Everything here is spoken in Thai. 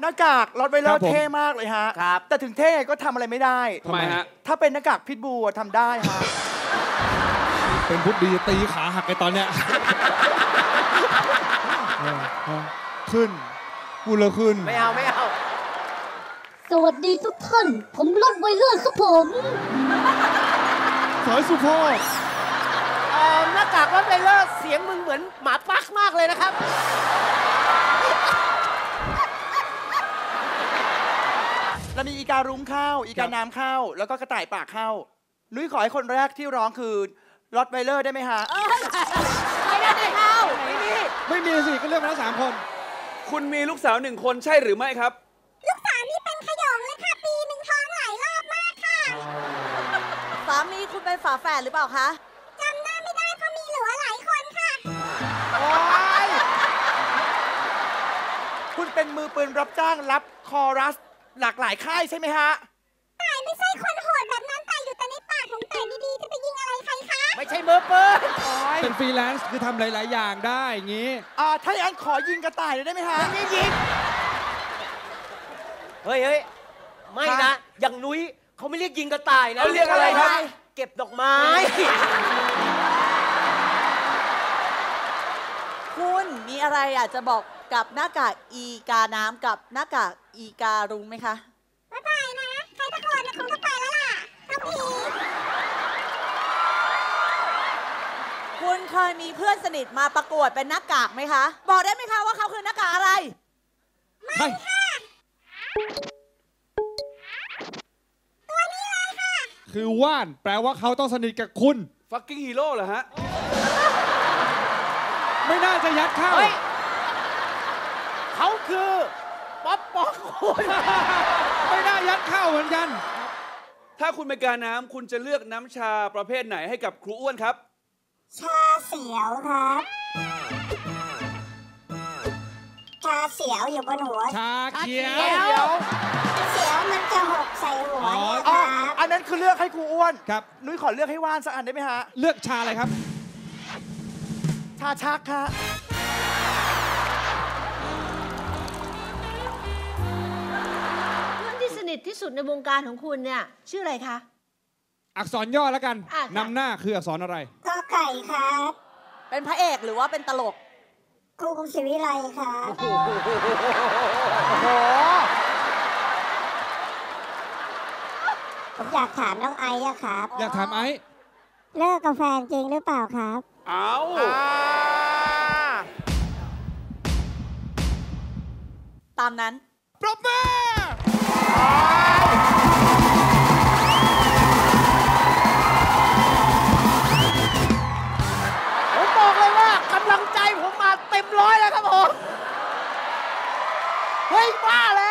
หน้ากากรถไวเลคอรับร์ผมเท่มากเลยฮะ ครับแต่ถึงเท่ก็ทำอะไรไม่ได้ ทำไมฮะ ถ้าเป็นหน้ากากพิทบูอะทำได้ฮะ เป็นพุทธดีตีขาหักไอตอนเนี้ย เออเออขึ้นพูดแล้วขึ้น ไม่เอาไม่เอาสวัสดีทุกท่าน ผมรถไวเลอร์ครับผม สายสุโภคเอ่อหน้ากากรถไวเลอร์เสียงมึงเหมือนหมาปักมากเลยนะครับ แล้วมีอีการุ้งเข้า อีกาน้ำเข้า แล้วก็กระต่ายปากเข้า นุ้ยขอให้คนแรกที่ร้องคือรถไวเลอร์ได้ไหมฮะ ไม่ได้เข้าไม่มีไม่มีสิก็เลือกมาแล้วสามคน คุณมีลูกสาวหนึ่งคนใช่หรือไม่ครับ ลูกสาวนี่เป็นขยงเลยค่ะ ปีหนึ่งท้องหลายรอบมากค่ะ สามีคุณเป็นฝาแฝดหรือเปล่าคะ จำหน้าไม่ได้เพราะมีหลัวหลายคนค่ะ โอ๊ย คุณเป็นมือปืนรับจ้างรับคอรัส หลากหลายค่ายใช่ไหมฮะแต่ไม่ใช่คนโหดแบบนั้นแต่อยู่แต่ในป่าของแต่ดีๆ จะไปยิงอะไรใครคะไม่ใช่มือปืนเป็นฟรีแลนซ์คือทำหลาย ๆ อย่างได้อย่างงี้ อ่าถ้าอย่างนั้นขอยิงกระต่ายเลยได้ไหมฮะไม่ยิงเฮ้ยเฮ้ยไม่ครันะบอย่างนุ้ยเขาไม่เรียกยิงกระต่ายนะเขาเรียกอะไรครับ เก็บดอกไม้ คุณมีอะไรอยากจะบอก กับหน้ากากอีกาน้ำกับหน้ากากอีการุงไหมคะบ๊ายบายนะ ใครตะโกนนะคงก็ไปแล้วล่ะต้องผีคุณเคยมีเพื่อนสนิทมาประกวดเป็นหน้ากากไหมคะ บอกได้ไหมคะว่าเขาคือหน้ากากอะไรใช่คือว่านแปลว่าเขาต้องสนิทกับคุณ fucking hero เหรอฮะ ไม่น่าจะยัดเข้า เฮ้ย เขาคือป๊อปป๊อกคุณ ไม่น่ายัดเข้าเหมือนกัน ถ้าคุณเป็นการน้ำคุณจะเลือกน้ำชาประเภทไหนให้กับครูอ้วนครับ ชาเสียวครับ ชาเสียวอยู่บนหัว ชาเขียวเดี๋ยวเสียวมันจะหกใส่หัวอ๋อเนี่ยอ๋อครับอันนั้นคือเลือกให้ครูอ้วน ครับ นุ้ยขอเลือกให้ว่านสักอันได้ไหมฮะ เลือกชาอะไรครับ ชาชักฮะ ที่สนิทที่สุดในวงการของคุณเนี่ยชื่ออะไรคะ อักษรย่อแล้วกันอะค่ะ นำหน้าคืออักษรอะไร ก็ไก่ครับเป็นพระเอกหรือว่าเป็นตลกครูกรุงศรีวิไลครับโอ้โหผมอยากถามน้องไอซ์อะครับ อยากถามไอ้เลิกกับแฟนจริงหรือเปล่าครับ เอาอ่าตามนั้น ปรบมือ ผมบอกเลยว่ากำลังใจผมมาเต็มร้อยแล้วครับผม เฮ้ยบ้าเลย